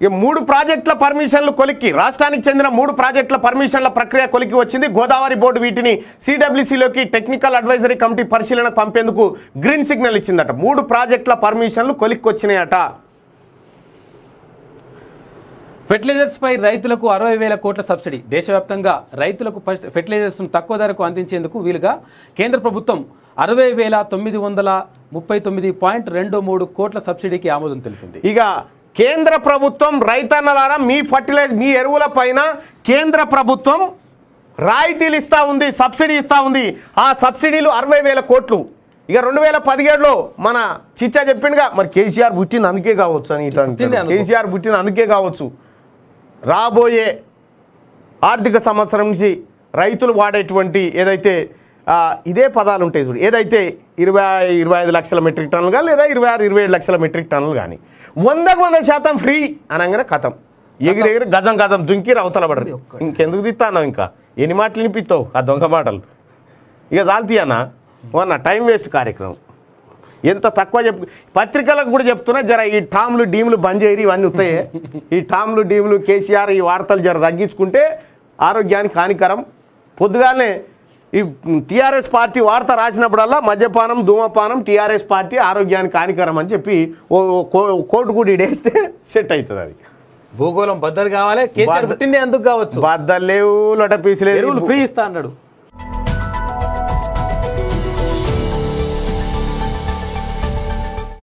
మూడు ప్రాజెక్టుల పర్మిషన్లు కొలిక్కి రాష్ట్రానికి చెందిన మూడు ప్రాజెక్టుల పర్మిషన్ల ప్రక్రియ కొలికి వచ్చింది. గోదావరి బోర్డు వీటిని సిడబ్ల్యూసిలోకి టెక్నికల్ అడ్వైజరీ కమిటీ పరిశీలన పంపేందుకు గ్రీన్ సిగ్నల్ ఇచ్చిందట. మూడు ప్రాజెక్టుల పర్మిషన్లు కొలిక్కి వచ్చినాయట. ఫెర్టిలైజర్స్ పై రైతులకు అరవై వేల కోట్ల సబ్సిడీ. దేశవ్యాప్తంగా రైతులకు ఫస్ట్ ఫెర్టిలైజర్స్ను తక్కువ ధరకు అందించేందుకు వీలుగా కేంద్ర ప్రభుత్వం అరవై వేల తొమ్మిది వందల ముప్పై తొమ్మిది పాయింట్ రెండు మూడు కోట్ల సబ్సిడీకి ఆమోదం తెలిపింది. ఇక కేంద్ర ప్రభుత్వం రైతన్నలారా మీ ఫర్టిలైజర్ మీ ఎరువుల పైన కేంద్ర ప్రభుత్వం రాయితీలు ఇస్తా ఉంది సబ్సిడీ ఇస్తా ఉంది. ఆ సబ్సిడీలు అరవై వేల కోట్లు. ఇక రెండు వేల పదిహేడులో మన చిచ్చా చెప్పిండుగా మరి కేసీఆర్ పుట్టింది అందుకే కావచ్చు అని ఇట్లా. కేసీఆర్ పుట్టింది అందుకే కావచ్చు. రాబోయే ఆర్థిక సంవత్సరం నుంచి రైతులు వాడేటువంటి ఏదైతే ఇదే పదాలు ఉంటాయి చూడు. ఏదైతే ఇరవై ఇరవై ఐదు లక్షల మెట్రిక్ టన్నులు కానీ లేదా ఇరవై ఆరు ఇరవై ఏడు లక్షల మెట్రిక్ టన్నులు కానీ వందకు వంద శాతం ఫ్రీ అనగానే కథం. ఎగిరి ఎగిరి గజం గజం దుంకి అవతల పడరు. ఇంకెందుకు తిత్తాను ఇంకా? ఎన్ని మాటలు వినిపిస్తావు ఆ దొంగ మాటలు? ఇక చాలుతీయన్నా అన్న టైం వేస్ట్ కార్యక్రమం. ఎంత తక్కువ చెప్పు పత్రికలకు కూడా చెప్తున్నా జర ఈ టామ్లు డీమ్లు బంద్ చేయరు ఇవన్నీ వస్తాయి ఈ టామ్లు డీమ్లు కేసీఆర్ ఈ వార్తలు జర తగ్గించుకుంటే ఆరోగ్యానికి హానికరం. పొద్దుగానే ఈ టీఆర్ఎస్ పార్టీ వార్త రాసినప్పుడల్లా మద్యపానం ధూమపానం టీఆర్ఎస్ పార్టీ ఆరోగ్యానికి హానికరం అని చెప్పి కోటు కూడా ఇడేస్తే సెట్ అవుతుంది అది. భూగోళం బద్దలు కావాలి బద్దలు లేవు లొట పీసు లేదు ఎరువులు ఫ్రీ ఇస్తా అన్నాడు.